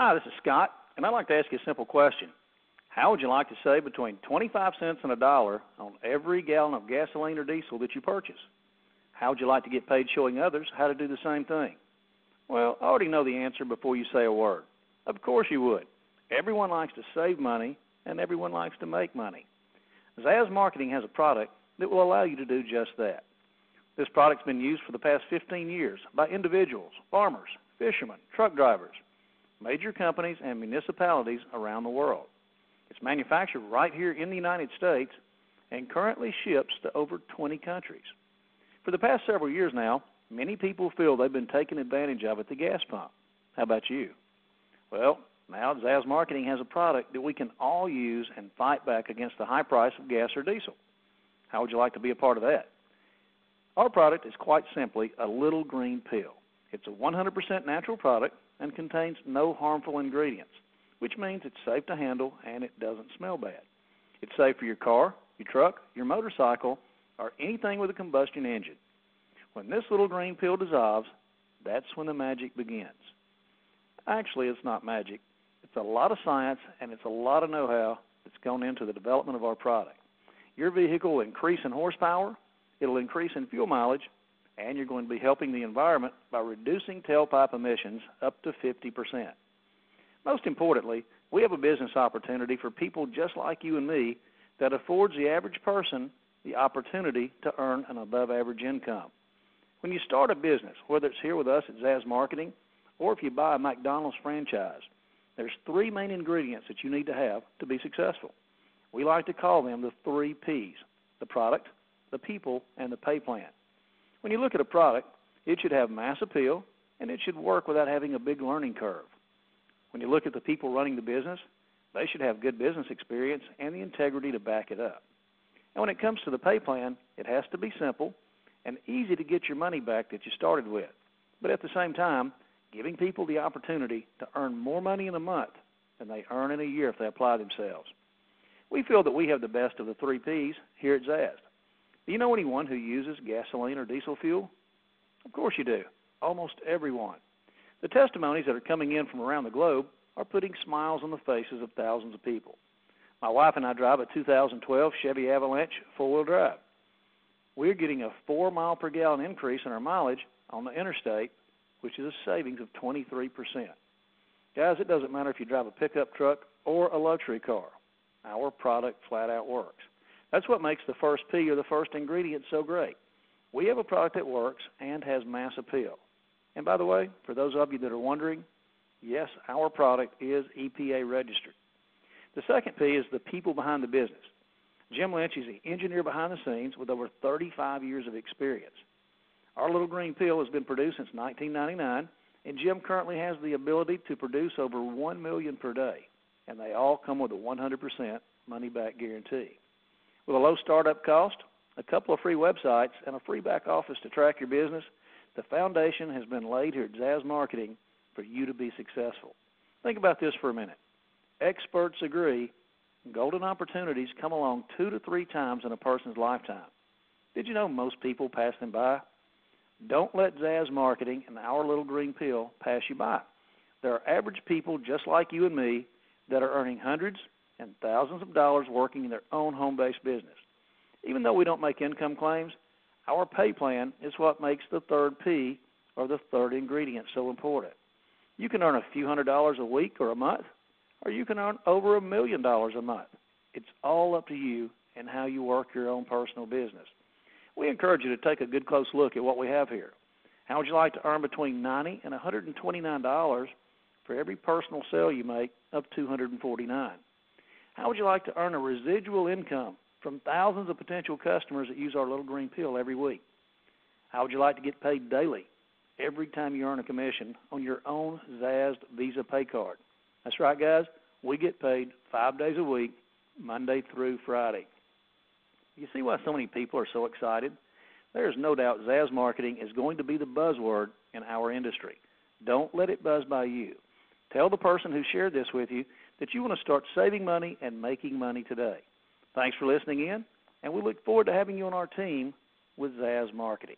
Hi, this is Scott, and I'd like to ask you a simple question. How would you like to save between 25 cents and a dollar on every gallon of gasoline or diesel that you purchase? How would you like to get paid showing others how to do the same thing? Well, I already know the answer before you say a word. Of course you would. Everyone likes to save money, and everyone likes to make money. Zaz Marketing has a product that will allow you to do just that. This product's been used for the past 15 years by individuals, farmers, fishermen, truck drivers, major companies, and municipalities around the world. It's manufactured right here in the United States and currently ships to over 20 countries. For the past several years now, many people feel they've been taken advantage of at the gas pump. How about you? Well, now Zaz Marketing has a product that we can all use and fight back against the high price of gas or diesel. How would you like to be a part of that? Our product is quite simply a little green pill. It's a 100% natural product and contains no harmful ingredients, which means it's safe to handle and it doesn't smell bad. It's safe for your car, your truck, your motorcycle, or anything with a combustion engine. When this little green pill dissolves, that's when the magic begins. Actually, it's not magic. It's a lot of science and it's a lot of know-how that's gone into the development of our product. Your vehicle will increase in horsepower, it'll increase in fuel mileage, and you're going to be helping the environment by reducing tailpipe emissions up to 50%. Most importantly, we have a business opportunity for people just like you and me that affords the average person the opportunity to earn an above average income. When you start a business, whether it's here with us at Zaz Marketing or if you buy a McDonald's franchise, there's three main ingredients that you need to have to be successful. We like to call them the three P's the product, the people, and the pay plan. When you look at a product, it should have mass appeal and it should work without having a big learning curve. When you look at the people running the business, they should have good business experience and the integrity to back it up. And when it comes to the pay plan, it has to be simple and easy to get your money back that you started with. But at the same time, giving people the opportunity to earn more money in a month than they earn in a year if they apply themselves. We feel that we have the best of the three P's here at Zaz. Do you know anyone who uses gasoline or diesel fuel? Of course you do. Almost everyone. The testimonies that are coming in from around the globe are putting smiles on the faces of thousands of people. My wife and I drive a 2012 Chevy Avalanche four-wheel drive. We're getting a 4 mile per gallon increase in our mileage on the interstate, which is a savings of 23%. Guys, it doesn't matter if you drive a pickup truck or a luxury car. Our product flat out works. That's what makes the first P or the first ingredient so great. We have a product that works and has mass appeal. And by the way, for those of you that are wondering, yes, our product is EPA registered. The second P is the people behind the business. Jim Lynch is the engineer behind the scenes with over 35 years of experience. Our little green pill has been produced since 1999, and Jim currently has the ability to produce over 1 million per day, and they all come with a 100% money back guarantee. With a low startup cost, a couple of free websites, and a free back office to track your business, the foundation has been laid here at Zaz Marketing for you to be successful. Think about this for a minute. Experts agree golden opportunities come along two to three times in a person's lifetime. Did you know most people pass them by? Don't let Zaz Marketing and our little green pill pass you by. There are average people just like you and me that are earning hundreds and thousands of dollars working in their own home based business. Even though we don't make income claims, our pay plan is what makes the third P or the third ingredient so important. You can earn a few hundred dollars a week or a month, or you can earn over a million dollars a month. It's all up to you and how you work your own personal business. We encourage you to take a good close look at what we have here. How would you like to earn between 90 and $129 for every personal sale you make of 249? How would you like to earn a residual income from thousands of potential customers that use our little green pill every week? How would you like to get paid daily every time you earn a commission on your own Zaz Visa pay card? That's right, guys. We get paid five days a week, Monday through Friday. You see why so many people are so excited? There is no doubt Zaz Marketing is going to be the buzzword in our industry. Don't let it buzz by you. Tell the person who shared this with you that you want to start saving money and making money today. Thanks for listening in, and we look forward to having you on our team with Zaz Marketing.